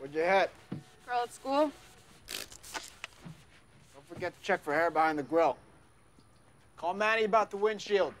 Where'd you hit? Girl at school? Don't forget to check for hair behind the grill. Call Manny about the windshield.